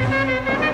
Música